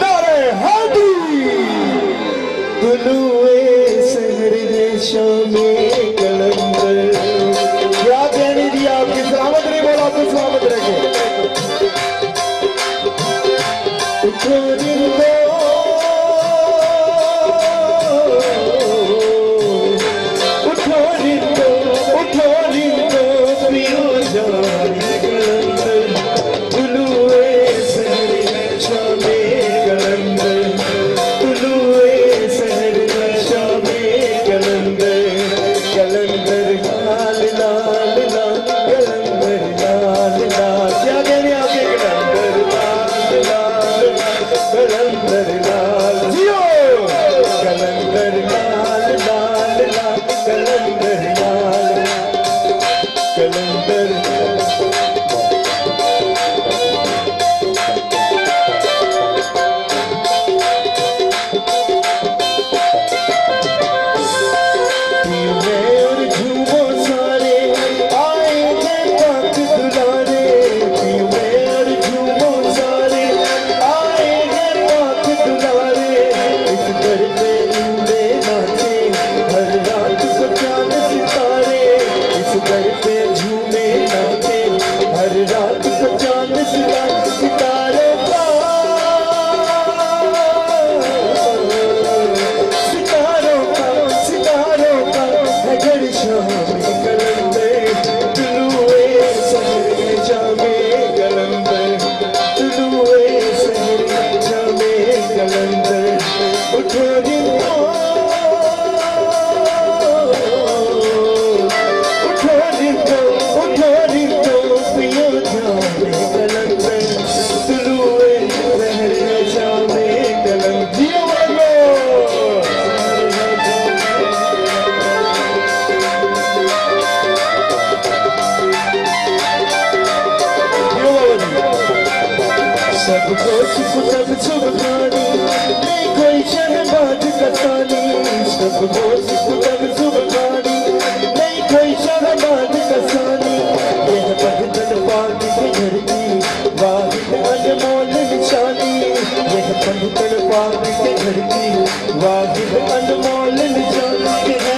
नारे हादी गुलुए सहर देशों में कलंदर। क्या रहने दिया आपकी सलामत नहीं बोला तो सलामत रखे سڀ ڪتاڻي کائڪاني نئي کاءِ ڇڏ باجڪاني پارب انمولاني پارب ان